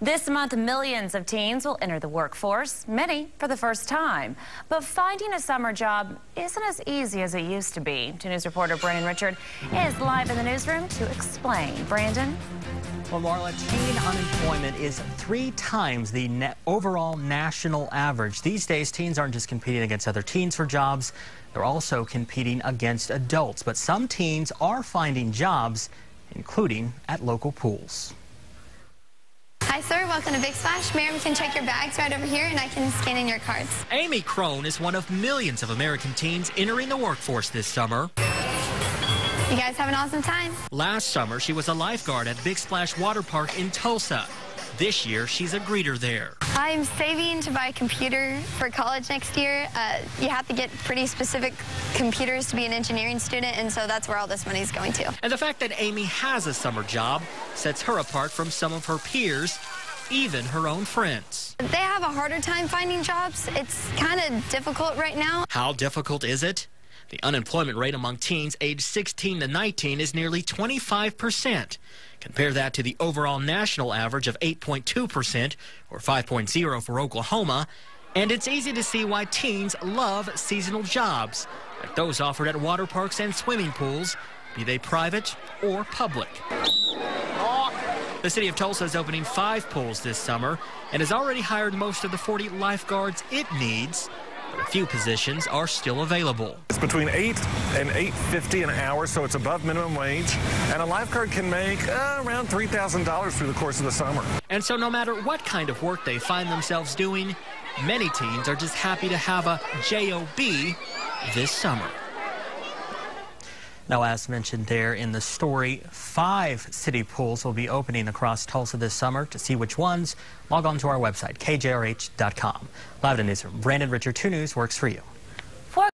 This month, millions of teens will enter the workforce, many for the first time. But finding a summer job isn't as easy as it used to be. 2 News reporter Brandon Richard is live in the newsroom to explain. Brandon? Well, Marla, teen unemployment is three times the overall national average. These days, teens aren't just competing against other teens for jobs, they're also competing against adults. But some teens are finding jobs, including at local pools. Hi, sir. Welcome to Big Splash. You can check your bags right over here, and I can scan in your cards. Amy Crone is one of millions of American teens entering the workforce this summer. You guys have an awesome time. Last summer, she was a lifeguard at Big Splash Water Park in Tulsa. This year, she's a greeter there. I'm saving to buy a computer for college next year. Uh, you have to get pretty specific computers to be an engineering student, and so that's where all this money is going to. And the fact that Amy has a summer job sets her apart from some of her peers, even her own friends. They have a harder time finding jobs. It's kind of difficult right now. How difficult is it? The unemployment rate among teens aged 16 to 19 is nearly 25 percent. Compare that to the overall national average of 8.2 percent, or 5.0 for Oklahoma. And it's easy to see why teens love seasonal jobs, like those offered at water parks and swimming pools, be they private or public. The city of Tulsa is opening five pools this summer and has already hired most of the 40 lifeguards it needs but a few positions are still available. It's between 8 and 8.50 an hour, so it's above minimum wage, and a lifeguard can make uh, around $3,000 through the course of the summer. And so no matter what kind of work they find themselves doing, many teens are just happy to have a JOB this summer. Now, as mentioned there in the story, five city pools will be opening across Tulsa this summer. To see which ones, log on to our website, kjrh.com. Live in the newsroom, Brandon Richard, 2 News, works for you.